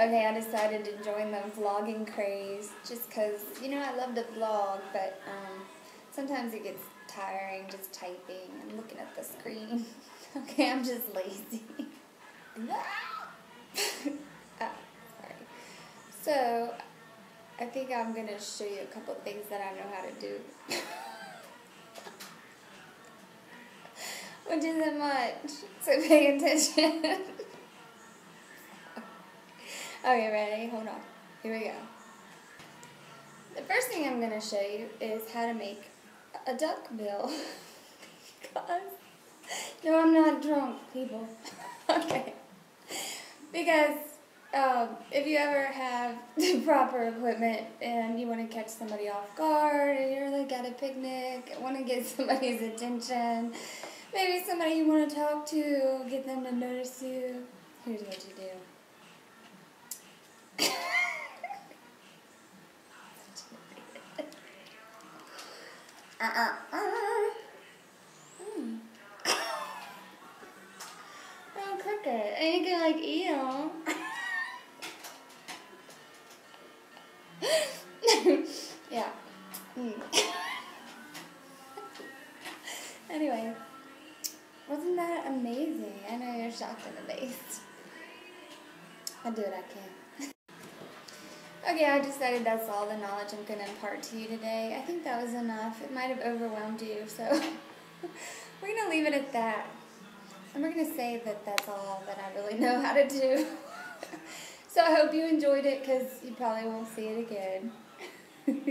Okay, I decided to join the vlogging craze just because, you know, I love to vlog, but um, sometimes it gets tiring just typing and looking at the screen. okay, I'm just lazy. sorry. So, I think I'm going to show you a couple things that I know how to do. Which isn't much, so pay attention. Okay, ready? Hold on. Here we go. The first thing I'm going to show you is how to make a duck bill. because, no, I'm not drunk, people. okay. Because um, if you ever have the proper equipment and you want to catch somebody off guard and you're like at a picnic, want to get somebody's attention, maybe somebody you want to talk to, get them to notice you, here's what you do. Uh-uh. Mm. Don't cook it. And you can like eat them. yeah. Mm. anyway, wasn't that amazing? I know you're shocked and amazed. I'll do what I can. Okay, I decided that's all the knowledge I'm going to impart to you today. I think that was enough. It might have overwhelmed you, so we're going to leave it at that. And we're going to say that that's all that I really know how to do. so I hope you enjoyed it because you probably won't see it again.